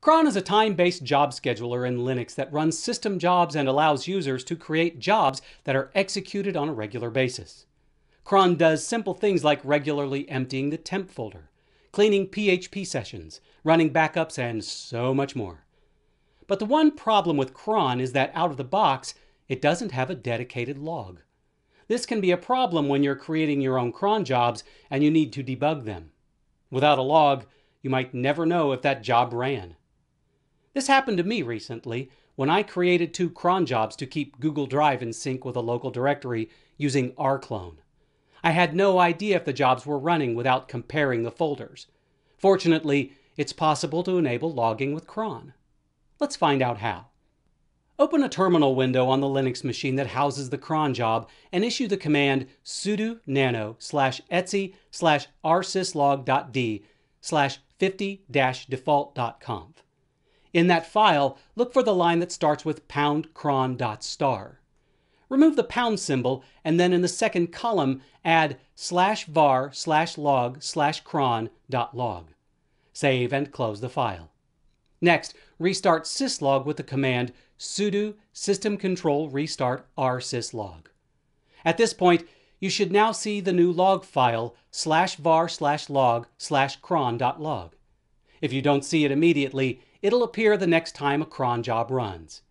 Cron is a time-based job scheduler in Linux that runs system jobs and allows users to create jobs that are executed on a regular basis. Cron does simple things like regularly emptying the temp folder, cleaning PHP sessions, running backups, and so much more. But the one problem with cron is that out of the box, it doesn't have a dedicated log. This can be a problem when you're creating your own cron jobs and you need to debug them. Without a log, you might never know if that job ran. This happened to me recently when I created two cron jobs to keep Google Drive in sync with a local directory using rclone. I had no idea if the jobs were running without comparing the folders. Fortunately, it's possible to enable logging with cron. Let's find out how. Open a terminal window on the Linux machine that houses the cron job and issue the command sudo nano slash etc slash rsyslog.d slash 50-default.conf. In that file, look for the line that starts with pound cron dot star. Remove the pound symbol and then in the second column add slash var slash log slash cron dot log. Save and close the file. Next, restart syslog with the command sudo system control restart rsyslog. At this point, you should now see the new log file slash var slash log slash cron.log. If you don't see it immediately, it'll appear the next time a cron job runs.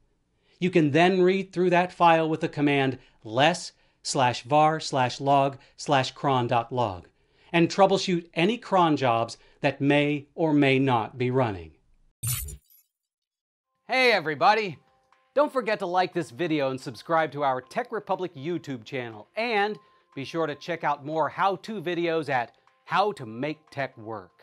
You can then read through that file with the command less slash var slash log slash cron.log and troubleshoot any cron jobs that may or may not be running. Hey everybody! Don't forget to like this video and subscribe to our TechRepublic YouTube channel. And be sure to check out more how-to videos at How to Make Tech Work.